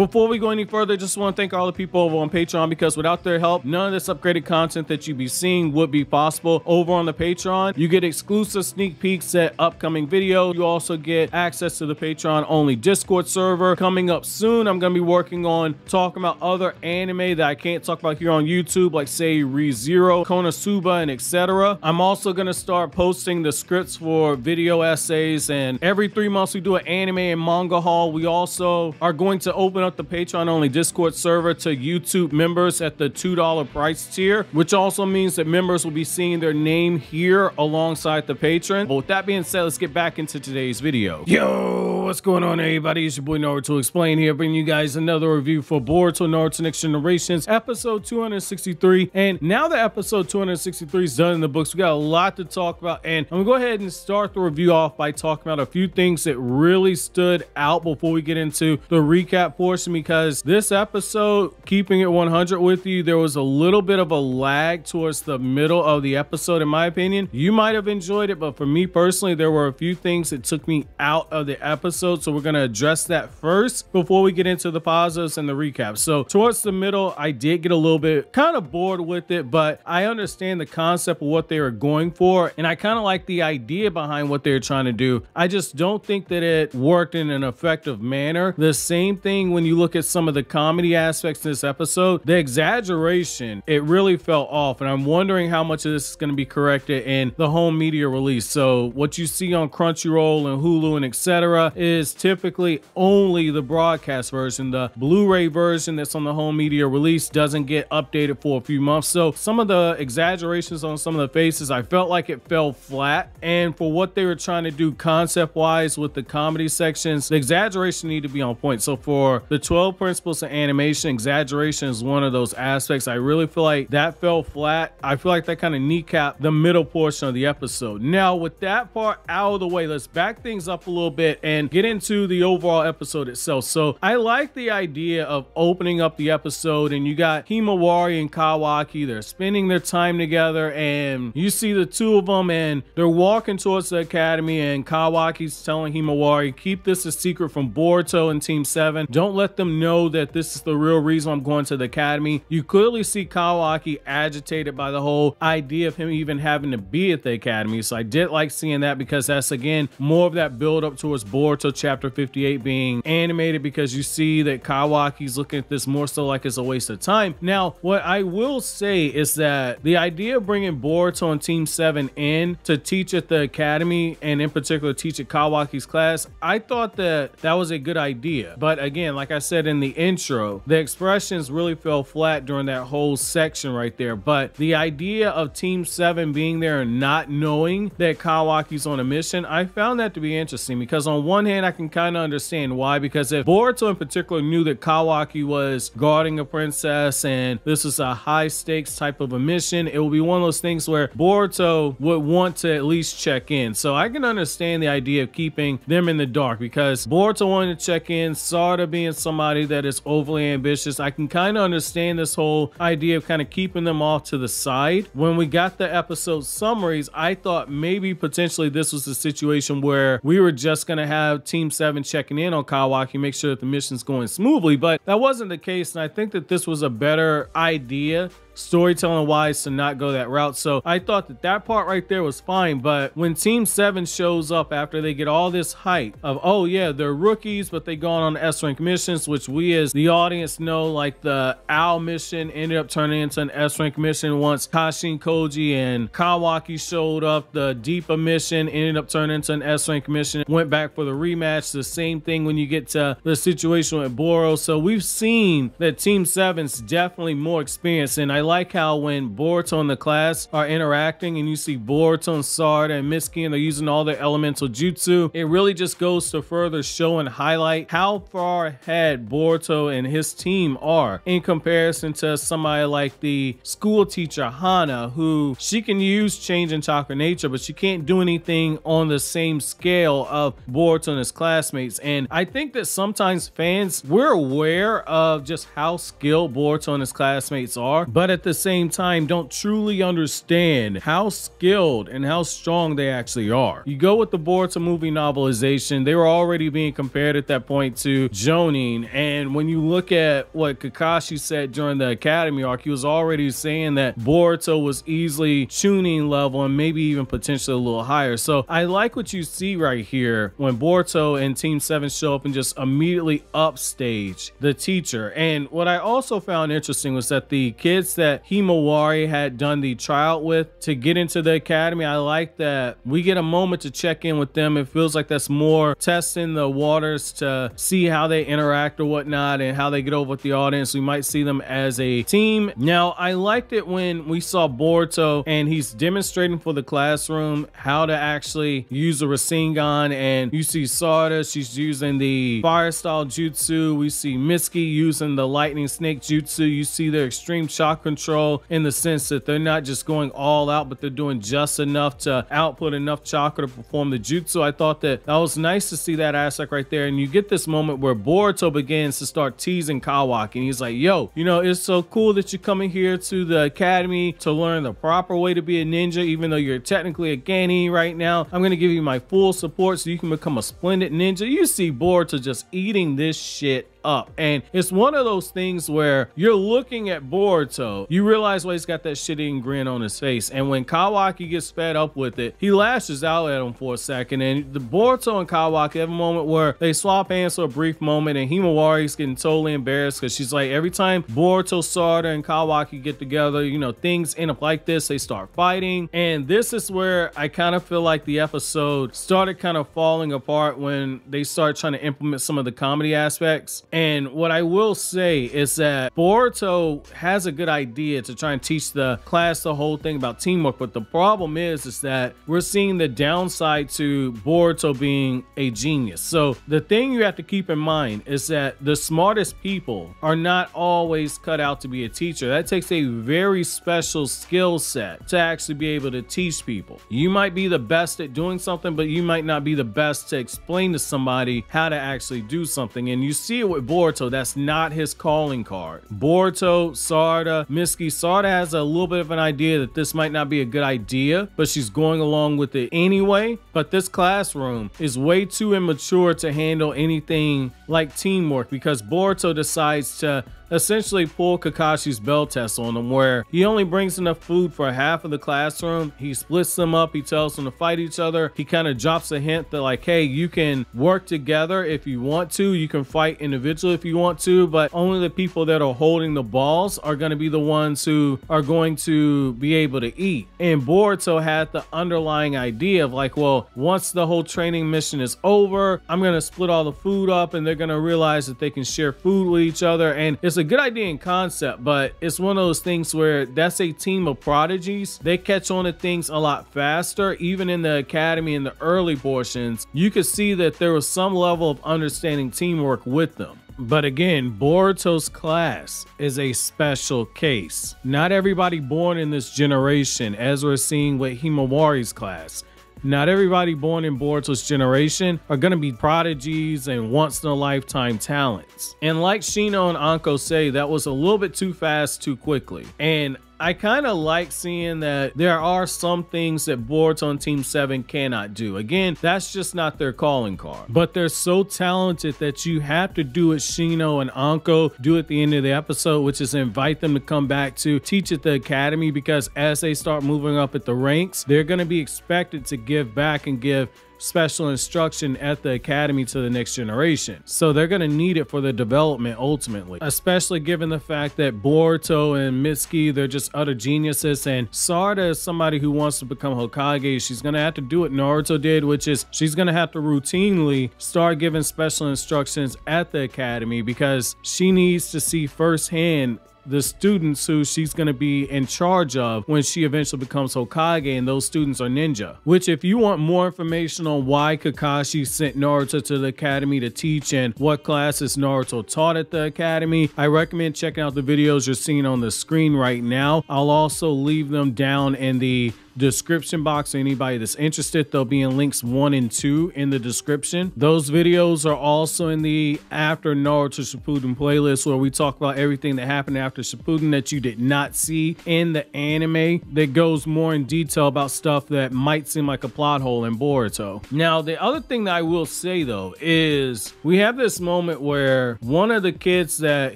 Before we go any further, just want to thank all the people over on Patreon because without their help, none of this upgraded content that you'd be seeing would be possible. Over on the Patreon, you get exclusive sneak peeks at upcoming video. You also get access to the Patreon only Discord server. Coming up soon, I'm going to be working on talking about other anime that I can't talk about here on YouTube, like say ReZero, Konosuba, and etc. I'm also going to start posting the scripts for video essays, and every three months we do an anime and manga haul. We also are going to open up the Patreon only Discord server to YouTube members at the $2 price tier, which also means that members will be seeing their name here alongside the patron. But with that being said, let's get back into today's video. Yo, what's going on everybody? It's your boy Naruto Explain here, bringing you guys another review for Boruto Naruto Next Generations, episode 263. And now that episode 263 is done in the books, we got a lot to talk about. And I'm gonna go ahead and start the review off by talking about a few things that really stood out before we get into the recap portion because this episode, keeping it 100 with you, there was a little bit of a lag towards the middle of the episode, in my opinion. You might have enjoyed it, but for me personally, there were a few things that took me out of the episode. So we're going to address that first before we get into the positives and the recap. So towards the middle, I did get a little bit kind of bored with it, but I understand the concept of what they were going for. And I kind of like the idea behind what they were trying to do. I just don't think that it worked in an effective manner. The same thing when you look at some of the comedy aspects in this episode, the exaggeration, it really fell off. And I'm wondering how much of this is going to be corrected in the home media release. So what you see on Crunchyroll and Hulu and etc. is typically only the broadcast version. The Blu-ray version that's on the home media release doesn't get updated for a few months. So some of the exaggerations on some of the faces, I felt like it fell flat. And for what they were trying to do concept wise with the comedy sections, the exaggeration need to be on point. So for the 12 principles of animation, exaggeration is one of those aspects. I really feel like that fell flat. I feel like that kind of kneecapped the middle portion of the episode. Now with that part out of the way, let's back things up a little bit and get into the overall episode itself. So I like the idea of opening up the episode and you got Himawari and Kawaki, they're spending their time together and you see the two of them and they're walking towards the academy and Kawaki's telling Himawari, keep this a secret from Boruto and Team 7. Don't let them know that this is the real reason I'm going to the academy. You clearly see Kawaki agitated by the whole idea of him even having to be at the academy. So I did like seeing that because that's again more of that build up towards Boruto chapter 58 being animated because you see that Kawaki's looking at this more so like it's a waste of time. Now, what I will say is that the idea of bringing Boruto and Team 7 in to teach at the academy and in particular teach at Kawaki's class, I thought that that was a good idea. But again, like I said in the intro, the expressions really fell flat during that whole section right there. But the idea of Team 7 being there and not knowing that Kawaki's on a mission, I found that to be interesting because on one hand, I can kind of understand why. Because if Boruto in particular knew that Kawaki was guarding a princess and this is a high stakes type of a mission, it would be one of those things where Boruto would want to at least check in. So I can understand the idea of keeping them in the dark because Boruto wanted to check in, Sarada being somebody that is overly ambitious. I can kind of understand this whole idea of kind of keeping them off to the side. When we got the episode summaries, I thought maybe potentially this was a situation where we were just going to have Team 7 checking in on Kawaki, make sure that the mission's going smoothly, but that wasn't the case. And I think that this was a better idea storytelling wise to not go that route. So I thought that that part right there was fine. But when Team 7 shows up after they get all this hype of, oh yeah, they're rookies, but they gone on S rank missions, which we as the audience know, like the Owl mission ended up turning into an S rank mission once Kashin Koji and Kawaki showed up. The Deepa mission ended up turning into an S rank mission. Went back for the rematch. The same thing when you get to the situation with Boro. So we've seen that Team 7's definitely more experienced. And I like how when Boruto and the class are interacting and you see Boruto and Sarada and Mitsuki and they're using all their elemental jutsu, it really just goes to further show and highlight how far ahead Boruto and his team are in comparison to somebody like the school teacher Hana, who she can use change in chakra nature, but she can't do anything on the same scale of Boruto and his classmates. And I think that sometimes fans, we're aware of just how skilled Boruto and his classmates are, but at the same time don't truly understand how skilled and how strong they actually are. You go with the Boruto movie novelization, they were already being compared at that point to Jonin, and when you look at what Kakashi said during the Academy arc, he was already saying that Boruto was easily Chunin level and maybe even potentially a little higher. So I like what you see right here when Boruto and Team 7 show up and just immediately upstage the teacher. And what I also found interesting was that the kids that Himawari had done the tryout with to get into the academy, I like that we get a moment to check in with them. It feels like that's more testing the waters to see how they interact or whatnot and how they get over with the audience. We might see them as a team. Now, I liked it when we saw Boruto and he's demonstrating for the classroom how to actually use a Rasengan and you see Sarada, she's using the fire style jutsu. We see Mitsuki using the lightning snake jutsu. You see their extreme shock control in the sense that they're not just going all out, but they're doing just enough to output enough chakra to perform the jutsu. I thought that that was nice to see that aspect right there. And you get this moment where Boruto begins to start teasing Kawaki and he's like, yo, you know, it's so cool that you're coming here to the academy to learn the proper way to be a ninja, even though you're technically a Genin right now. I'm going to give you my full support so you can become a splendid ninja. You see Boruto just eating this shit up. And it's one of those things where you're looking at Boruto, you realize why he's got that shitty grin on his face. And when Kawaki gets fed up with it, he lashes out at him for a second. And the Boruto and Kawaki have a moment where they swap hands for a brief moment and Himawari's getting totally embarrassed because she's like, every time Boruto, Sarada, and Kawaki get together, you know, things end up like this. They start fighting. And this is where I kind of feel like the episode started kind of falling apart when they start trying to implement some of the comedy aspects. And what I will say is that Boruto has a good idea to try and teach the class the whole thing about teamwork. But the problem is, is that we're seeing the downside to Boruto being a genius. So the thing you have to keep in mind is that the smartest people are not always cut out to be a teacher. That takes a very special skill set to actually be able to teach people. You might be the best at doing something, but you might not be the best to explain to somebody how to actually do something. And you see it with Boruto, that's not his calling card. Boruto, Sarada, Mitsuki. Sarada has a little bit of an idea that this might not be a good idea, but she's going along with it anyway. But this classroom is way too immature to handle anything like teamwork because Boruto decides to essentially pull Kakashi's bell test on him where he only brings enough food for half of the classroom. He splits them up. He tells them to fight each other. He kind of drops a hint that like, hey, you can work together if you want to. You can fight individually if you want to, but only the people that are holding the balls are going to be the ones who are going to be able to eat. And Boruto had the underlying idea of like, well, once the whole training mission is over, I'm going to split all the food up and they're going to realize that they can share food with each other. And it's a good idea in concept, but it's one of those things where that's a team of prodigies. They catch on to things a lot faster. Even in the academy in the early portions, you could see that there was some level of understanding teamwork with them. But again, Boruto's class is a special case. Not everybody born in this generation, as we're seeing with Himawari's class, not everybody born in Boruto's generation are going to be prodigies and once in a lifetime talents. And like Shino and Anko say, that was a little bit too fast too quickly. And I kind of like seeing that there are some things that Boruto and Team 7 cannot do. Again, that's just not their calling card. But they're so talented that you have to do what Shino and Anko do at the end of the episode, which is invite them to come back to teach at the academy because as they start moving up at the ranks, they're going to be expected to give back and give special instruction at the academy to the next generation. So they're going to need it for the development ultimately, especially given the fact that Boruto and Mitsuki, they're just utter geniuses. And Sarada is somebody who wants to become Hokage. She's going to have to do what Naruto did, which is she's going to have to routinely start giving special instructions at the academy because she needs to see firsthand the students who she's going to be in charge of when she eventually becomes Hokage, and those students are ninja. Which, if you want more information on why Kakashi sent Naruto to the academy to teach and what classes Naruto taught at the academy, I recommend checking out the videos you're seeing on the screen right now. I'll also leave them down in the description box anybody that's interested. There'll be in links one and two in the description. Those videos are also in the After Naruto Shippuden playlist where we talk about everything that happened after Shippuden that you did not see in the anime that goes more in detail about stuff that might seem like a plot hole in Boruto. Now, the other thing that I will say though is we have this moment where one of the kids that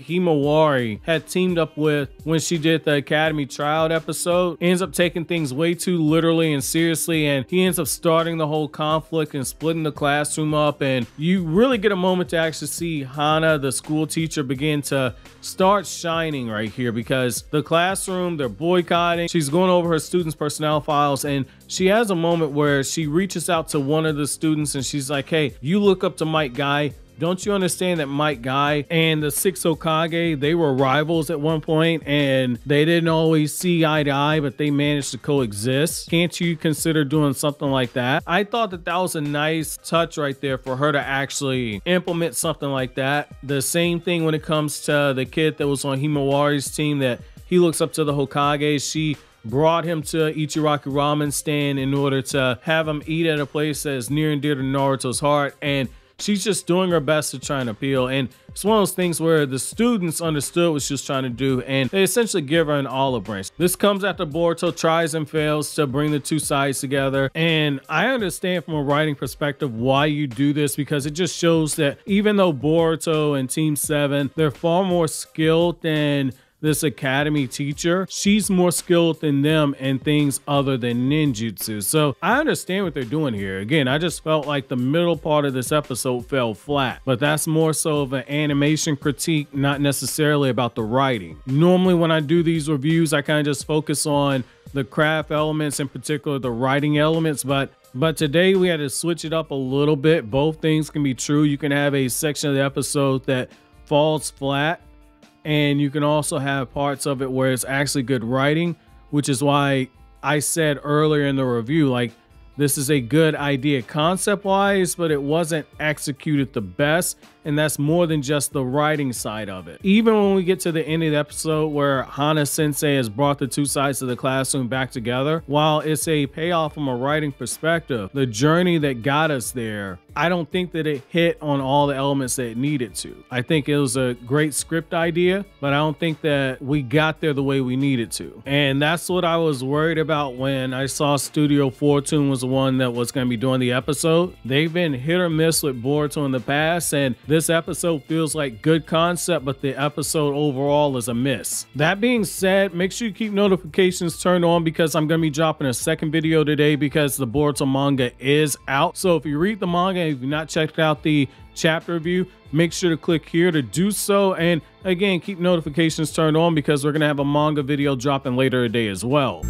Himawari had teamed up with when she did the Academy Trial episode ends up taking things way too literally and seriously and he ends up starting the whole conflict and splitting the classroom up and you really get a moment to actually see Hana, the school teacher, begin to start shining right here because the classroom, they're boycotting. She's going over her students' personnel files and she has a moment where she reaches out to one of the students and she's like, hey, you look up to Might Guy. Don't you understand that Might Guy and the Six Hokage, they were rivals at one point and they didn't always see eye to eye, but they managed to coexist? Can't you consider doing something like that? I thought that that was a nice touch right there for her to actually implement something like that. The same thing when it comes to the kid that was on Himawari's team that he looks up to the Hokage. She brought him to Ichiraki Ramen stand in order to have him eat at a place that is near and dear to Naruto's heart. And she's just doing her best to try and appeal. And it's one of those things where the students understood what she was trying to do, and they essentially give her an olive branch. This comes after Boruto tries and fails to bring the two sides together. And I understand from a writing perspective why you do this because it just shows that even though Boruto and Team 7, they're far more skilled than this academy teacher, she's more skilled than them in things other than ninjutsu. So I understand what they're doing here. Again, I just felt like the middle part of this episode fell flat, but that's more so of an animation critique, not necessarily about the writing. Normally when I do these reviews, I kind of just focus on the craft elements, in particular the writing elements, but but today we had to switch it up a little bit. Both things can be true. You can have a section of the episode that falls flat and you can also have parts of it where it's actually good writing, which is why I said earlier in the review, like this is a good idea concept wise, but it wasn't executed the best. And that's more than just the writing side of it. Even when we get to the end of the episode where Hana Sensei has brought the two sides of the classroom back together, while it's a payoff from a writing perspective, the journey that got us there I don't think that it hit on all the elements that it needed to. I think it was a great script idea, but I don't think that we got there the way we needed to. And that's what I was worried about when I saw Studio Fortune was the one that was going to be doing the episode. They've been hit or miss with Boruto in the past, and this episode feels like good concept, but the episode overall is a miss. That being said, make sure you keep notifications turned on because I'm going to be dropping a second video today because the Boruto manga is out. So if you read the manga if you've not checked out the chapter review, make sure to click here to do so. And again, keep notifications turned on because we're going to have a manga video dropping later today as well.